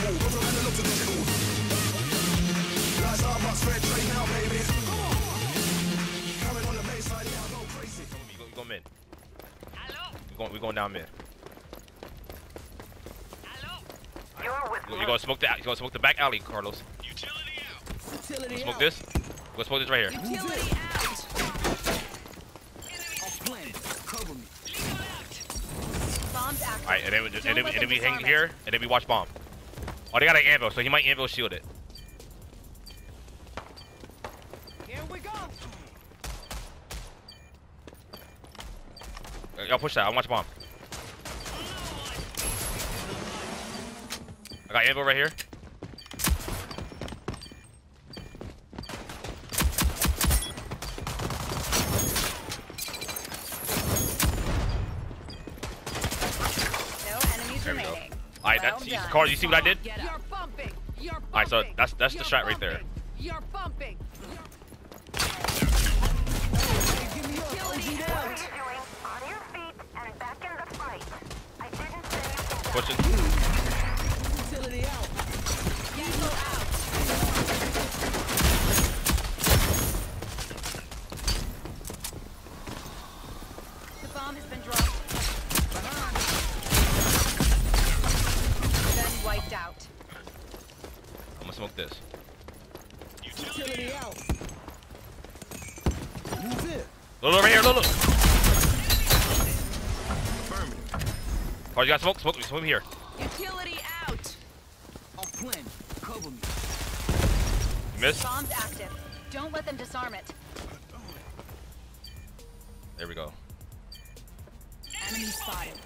visual. Know to digital. Like Starbucks, red train now, baby. Coming on the baseline, yeah, I go crazy. You go, you go mid. Hello? We going, we going down mid. Hello? You're with You gonna smoke the you gonna smoke the back alley, Carlos. Utility out. Utility Smoke out. this. Go smoke this right here. Utility out. Cover me. Bombs active. All right, and then, we- and then, and then we hang here, and then we watch bomb. Oh, they got an anvil, so he might anvil shield it. Here we go. Y'all push that. I watch bomb. I got anvil right here. No enemies There we go. remaining. All right, Well that's done. Carlos. You see what I did? Get You're bumping. You're bumping. All right, so that's that's the You're shot right there. bumping. You're bumping. Give smoke this. Utility out. Move it. Look, look right here. Look, look. Carlos, you got smoke? Smoke, smoke here. Utility out. I'll plan. Cover me. You missed. Bombs active. Don't let them disarm it. There we go. Enemy spotted.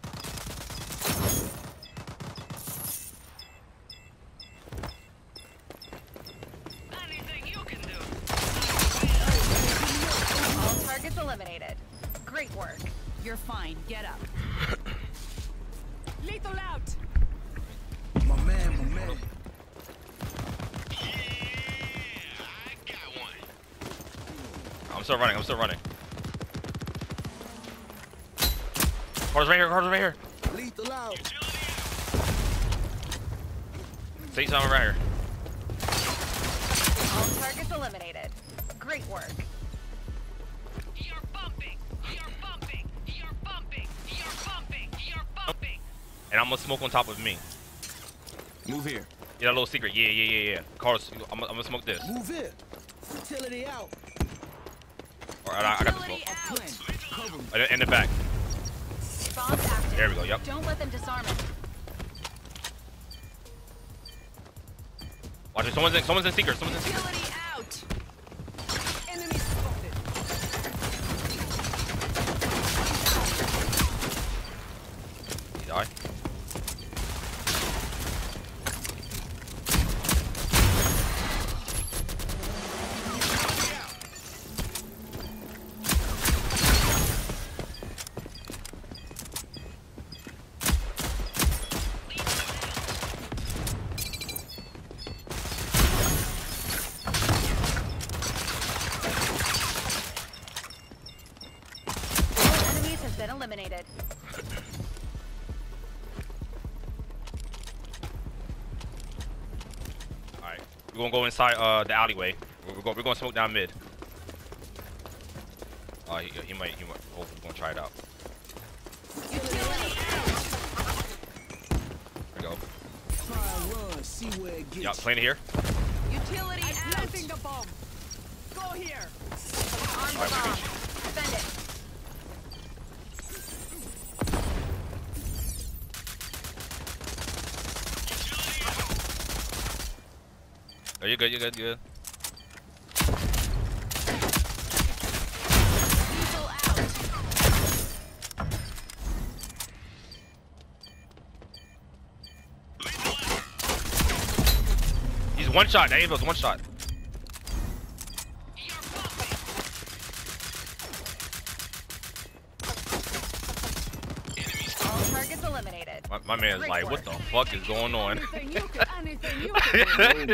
fine. Get up. Lethal out. My man, my man. I'm still running. I'm still running. Carlos right here. Carlos right here. Lethal out. Say something right here. All targets eliminated. Great work. And I'm gonna smoke on top of me. Move here. Yeah, that little secret. Yeah, yeah, yeah, yeah. Carlos, I'm, I'm gonna smoke this. Move it. Utility out. All right, I, I got the smoke. Out. plan. Cover. In- In the back. There we go. Yep. Don't let them disarm it. Watch it. Someone's in. Someone's in secret. Someone's in secret. We're gonna go inside uh the alleyway. We're, we're going. We're gonna smoke down mid. Uh, he, he might. He might. Hopefully, we're gonna try it out. Utility out. There we go. Try and run. See where it gets. Yup. Playing here. Utility out. The bomb. Go here. Arm the Alright, we bomb. got Defend it. Oh, you're good. You're good. You're good. He's one shot. That one shot. You're bumping. My man's like, what the fuck is going on? Anything you can,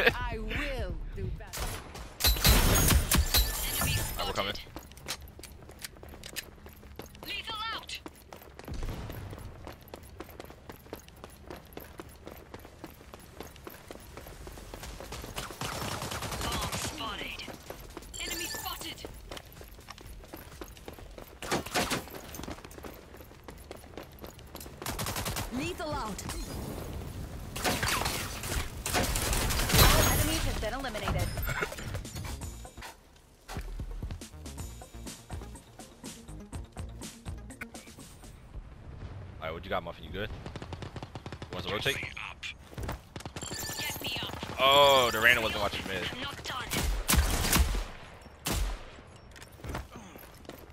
Alright, what you got, Muffin? You good? You want to rotate? Get me up. Oh, the random wasn't watching mid. I'm not done.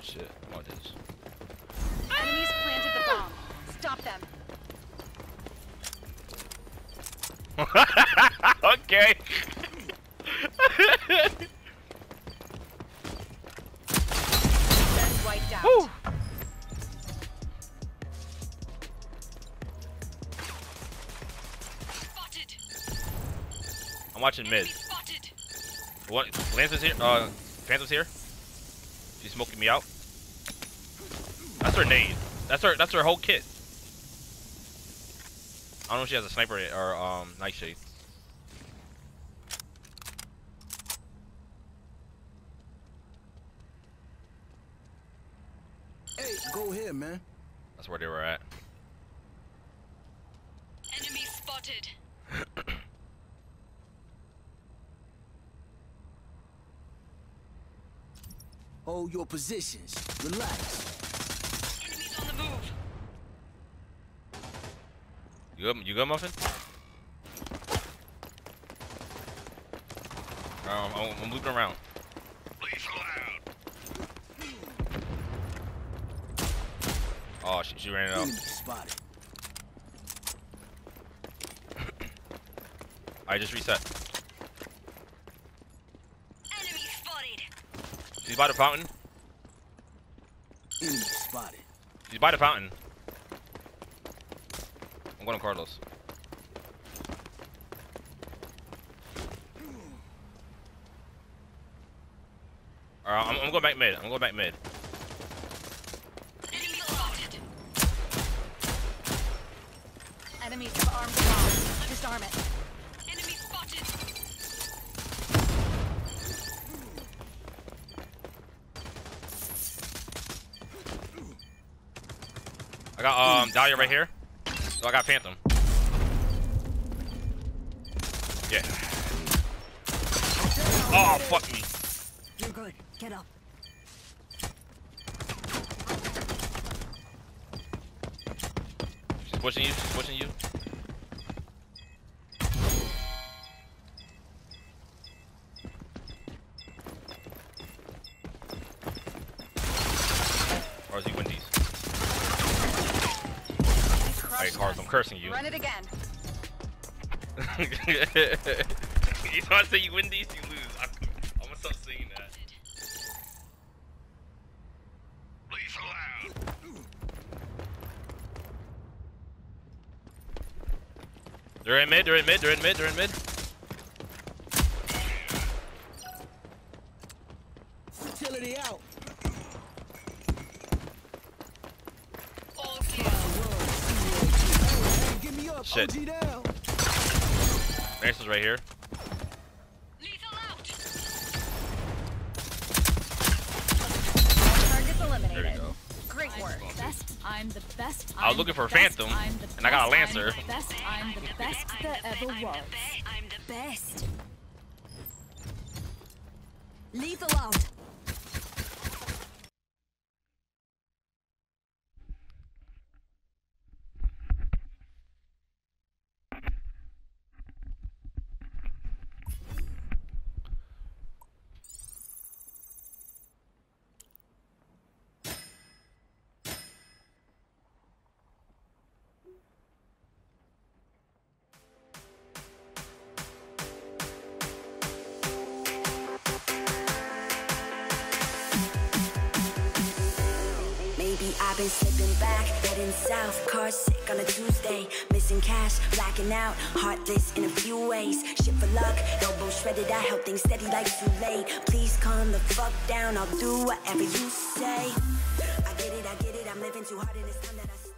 Shit, I this. Enemies planted the bomb. Stop them. okay. Wiped out. Woo. I'm watching mid. What? Lancer's here. Uh, Phantom's here. She's smoking me out. That's her nade. That's her. That's her whole kit. I don't know if she has a sniper or um nightshade. Hey, go ahead, man. That's where they were at. Enemy spotted. Hold your positions. Relax. Enemies on the move. You got, You good, Muffin? Um, I'm, I'm looping around. Oh, she, she ran it out. Spotted. I just reset. Enemy spotted. She's by the fountain. She's by the fountain. I'm going to Carlos. Alright, I'm, I'm going back mid. I'm going back mid. Enemies have armed the bomb. Disarm it. Got um Dahlia right here. So I got Phantom. Yeah. Oh fuck me. You're good. Get up. She's pushing you. She's pushing you. I'm cursing you. Run it again. you know I say you win these, you lose. I'm, I'm gonna stop saying that. They're in mid, they're in mid, they're in mid, they're in mid. Utility out. All clear. Hey, give me up. Shit. OG down. Marissa's right here. Lethal out. Targets There we go. Great work. Best, I'm the best. I was I'm looking for a best, Phantom, I'm and I got a Lancer. I'm the best, I'm the best that ever was. I'm the Best. Lethal out. Been slipping back, heading south, car sick on a Tuesday. Missing cash, blacking out, heartless in a few ways. Shit for luck, elbow shredded, I held things steady like too late. Please calm the fuck down, I'll do whatever you say. I get it, I get it, I'm living too hard and it's time that I.